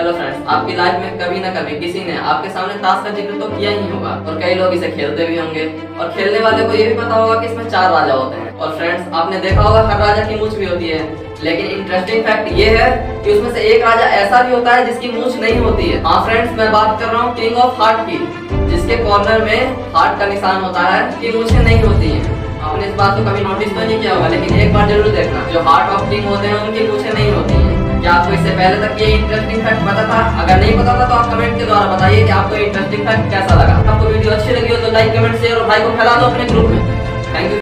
Hello friends आपकी life में कभी ना कभी किसी ने आपके सामने ताश का ज़िक्र तो किया ही होगा, और कई लोग इसे खेलते भी होंगे। और खेलने वाले को ये भी पता होगा कि इसमें चार राजा होते हैं। और फ्रेंड्स आपने देखा होगा हर राजा की मूछ भी होती है। लेकिन इंटरेस्टिंग फैक्ट ये है कि उसमें से एक राजा ऐसा भी होता है जिसकी मूछ नहीं होती है। हाँ फ्रेंड्स मैं बात कर रहा हूँ किंग ऑफ़ हार्ट की, जिसके कॉर्नर में हार्ट का निशान होता है कि मूछें नहीं होती है। आपने इस बात को कभी नोटिस तो नहीं किया होगा, लेकिन एक बार ज़रूर देखना, जो हार्ट ऑफ़ किंग होते हैं, उनकी मूछें नहीं होती क्या आपको इससे पहले तक ये इंटरेस्टिंग फैक्ट पता था? अगर नहीं पता था तो आप कमेंट के द्वारा बताइए कि आपको इंटरेस्टिंग फैक्ट कैसा लगा। आपको वीडियो अच्छी लगी हो तो लाइक कमेंट शेयर और भाई को फैला दो अपने ग्रुप में। Thank you